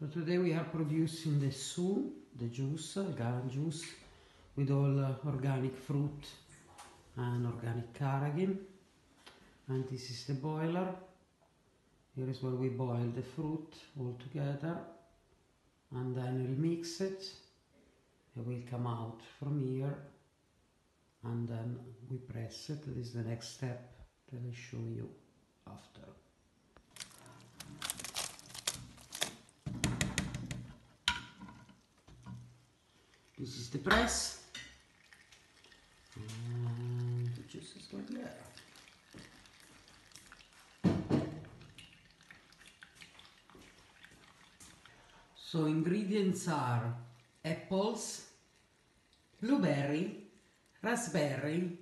So today we are producing the su, the juice, garam juice, with all uh, organic fruit and organic carrageen. And this is the boiler. Here is where we boil the fruit all together. And then we'll mix it. It will come out from here. And then we press it. This is the next step that I show you after. This is the press. And the juice is going there. So ingredients are apples, blueberry, raspberry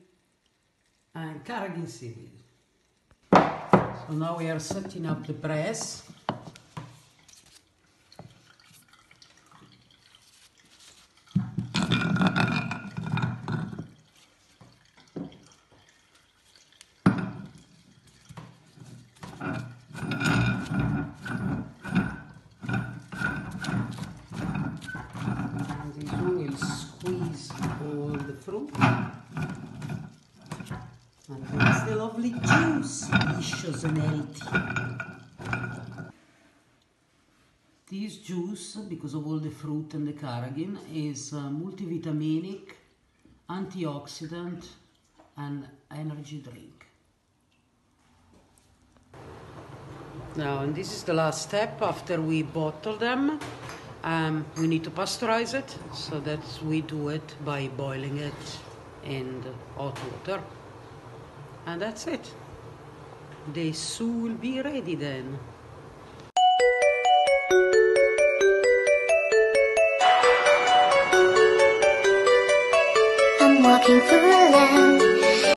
and carrageen seaweed. So now we are setting up the press. And this one will squeeze all the fruit. And that's the lovely juice, delicious and healthy. This juice, because of all the fruit and the carrageen, is uh, multivitaminic, antioxidant and energy drink. Now, and this is the last step after we bottle them. Um, we need to pasteurize it, so that we do it by boiling it in hot water. And that's it. The su will be ready then. I'm walking through land